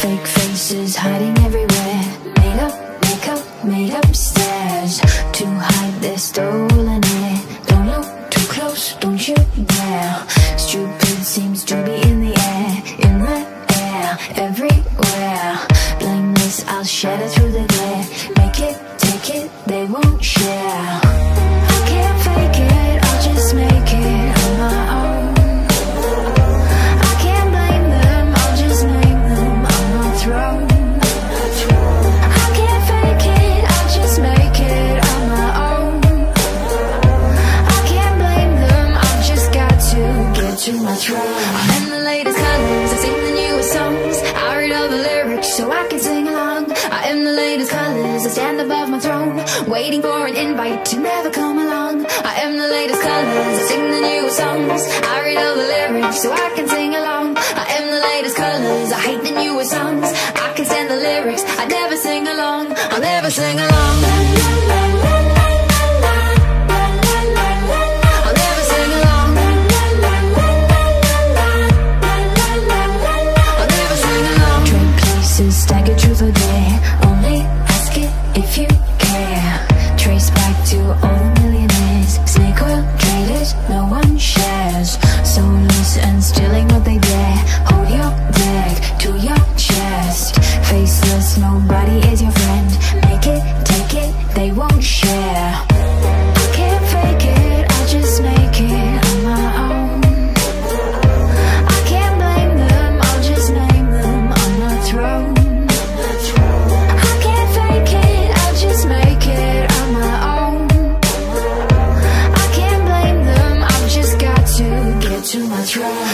Fake faces hiding everywhere. Made up, make makeup, made upstairs. To hide their stolen air. Don't look too close, don't you dare. Stupid seems to be in the air In the air, everywhere. Blameless, I'll shatter through the glare. Make it, take it, they won't share my. I'm in the latest colors, I sing the newest songs. I read all the lyrics so I can sing along. I am the latest colors, I stand above my throne, waiting for an invite to never come along. I am the latest colors, I sing the newest songs. I read all the lyrics so I can sing along. I am the latest colors, I hate the newest songs. I can stand the lyrics, I never sing along. I'll never sing along. Them,